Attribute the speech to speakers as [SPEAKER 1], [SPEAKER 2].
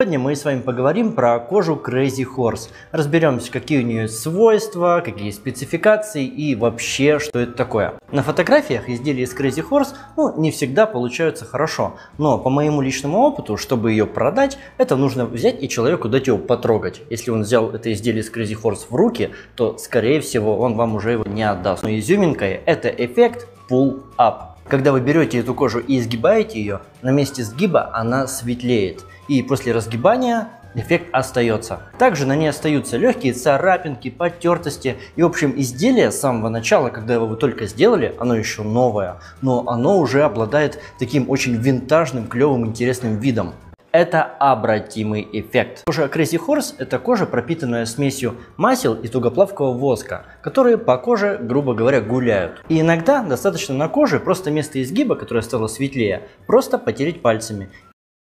[SPEAKER 1] Сегодня мы с вами поговорим про кожу Crazy Horse. Разберемся, какие у нее свойства, какие спецификации и вообще, что это такое. На фотографиях изделия из Crazy Horse ну, не всегда получаются хорошо, но по моему личному опыту, чтобы ее продать, это нужно взять и человеку дать его потрогать. Если он взял это изделие из Crazy Horse в руки, то скорее всего он вам уже его не отдаст. Но изюминкой это эффект Pull Up. Когда вы берете эту кожу и изгибаете ее, на месте сгиба она светлеет и после разгибания эффект остается. Также на ней остаются легкие царапинки, потертости и в общем изделие с самого начала, когда его вы только сделали, оно еще новое, но оно уже обладает таким очень винтажным, клевым, интересным видом. Это обратимый эффект. Кожа Crazy Horse – это кожа, пропитанная смесью масел и тугоплавкого воска, которые по коже, грубо говоря, гуляют. И иногда достаточно на коже просто место изгиба, которое стало светлее, просто потереть пальцами.